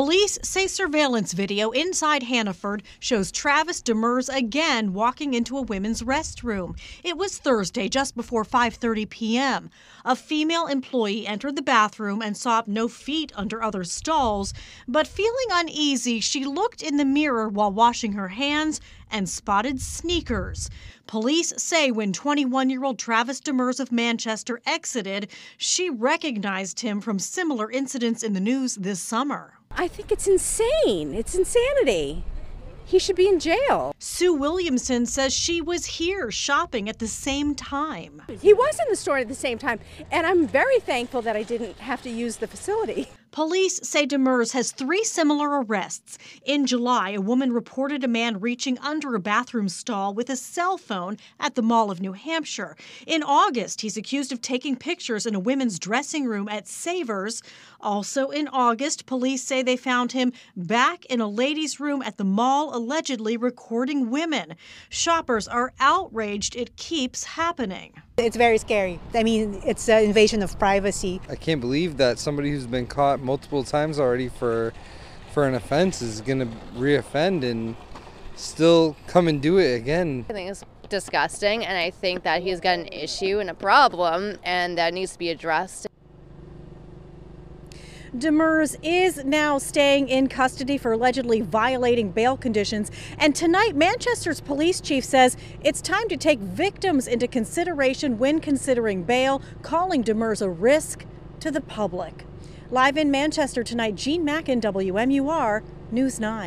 Police say surveillance video inside Hannaford shows Travis Demers again walking into a women's restroom. It was Thursday just before 5:30 p.m. A female employee entered the bathroom and saw no feet under other stalls, but feeling uneasy, she looked in the mirror while washing her hands and spotted sneakers. Police say when 21 year old Travis Demers of Manchester exited, she recognized him from similar incidents in the news this summer. I think it's insane. It's insanity. He should be in jail. Sue Williamson says she was here shopping at the same time. He was in the store at the same time, and I'm very thankful that I didn't have to use the facility. Police say Demers has three similar arrests. In July, a woman reported a man reaching under a bathroom stall with a cell phone at the Mall of New Hampshire. In August, he's accused of taking pictures in a women's dressing room at Savers. Also in August, police say they found him back in a ladies' room at the mall, allegedly recording women. Shoppers are outraged it keeps happening. It's very scary. I mean, it's an invasion of privacy. I can't believe that somebody who's been caught multiple times already for for an offense is going to reoffend and still come and do it again. I think it's disgusting, and I think that he's got an issue and a problem, and that needs to be addressed. Demers is now staying in custody for allegedly violating bail conditions. And tonight, Manchester's police chief says it's time to take victims into consideration when considering bail, calling Demers a risk to the public. Live in Manchester tonight, Jean Mackin, WMUR News 9.